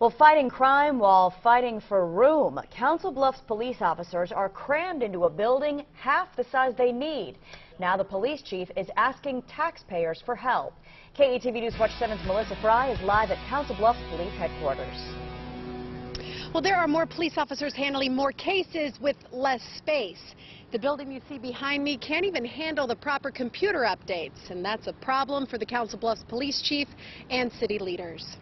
Well, fighting crime while fighting for room. Council Bluffs police officers are crammed into a building half the size they need. Now the police chief is asking taxpayers for help. KETV News Watch 7's Melissa Fry is live at Council Bluffs Police Headquarters. Well, there are more police officers handling more cases with less space. The building you see behind me can't even handle the proper computer updates, and that's a problem for the Council Bluffs police chief and city leaders.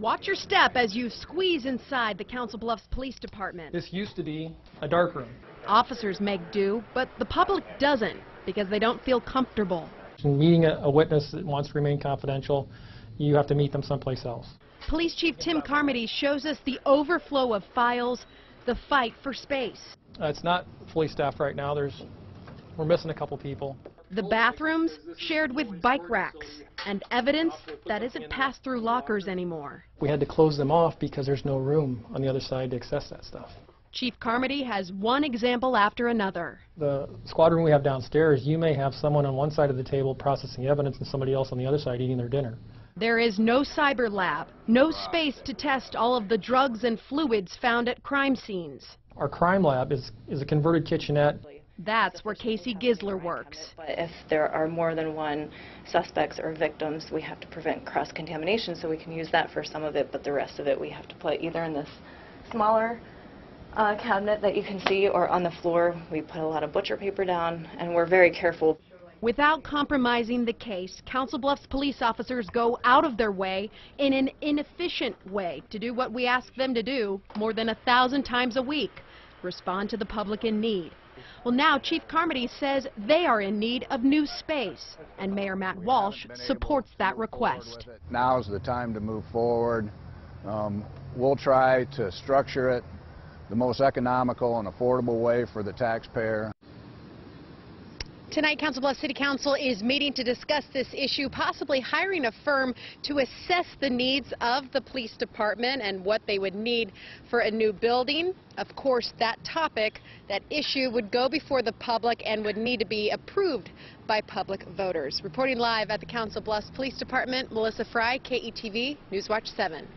Watch your step as you squeeze inside the Council Bluffs Police Department. This used to be a dark room. Officers make do, but the public doesn't because they don't feel comfortable. Meeting a, a witness that wants to remain confidential, you have to meet them someplace else. Police Chief Tim Carmody shows us the overflow of files, the fight for space. Uh, it's not fully staffed right now. There's, we're missing a couple people. The bathrooms shared with bike racks and evidence that isn't passed through lockers anymore. We had to close them off because there's no room on the other side to access that stuff. Chief Carmody has one example after another. The squad room we have downstairs, you may have someone on one side of the table processing evidence and somebody else on the other side eating their dinner. There is no cyber lab, no space to test all of the drugs and fluids found at crime scenes. Our crime lab is, is a converted kitchenette. That's where Casey Gisler works. But if there are more than one suspects or victims, we have to prevent cross-contamination, so we can use that for some of it, but the rest of it we have to put either in this smaller uh, cabinet that you can see or on the floor. We put a lot of butcher paper down, and we're very careful. Without compromising the case, Council Bluffs police officers go out of their way in an inefficient way to do what we ask them to do more than a thousand times a week, respond to the public in need. Well, now Chief Carmody says they are in need of new space, and Mayor Matt Walsh supports that request. Now's the time to move forward. Um, we'll try to structure it the most economical and affordable way for the taxpayer. Tonight, Council Bluffs City Council is meeting to discuss this issue, possibly hiring a firm to assess the needs of the police department and what they would need for a new building. Of course, that topic, that issue would go before the public and would need to be approved by public voters. Reporting live at the Council Bluffs Police Department, Melissa Fry, KETV, Newswatch 7.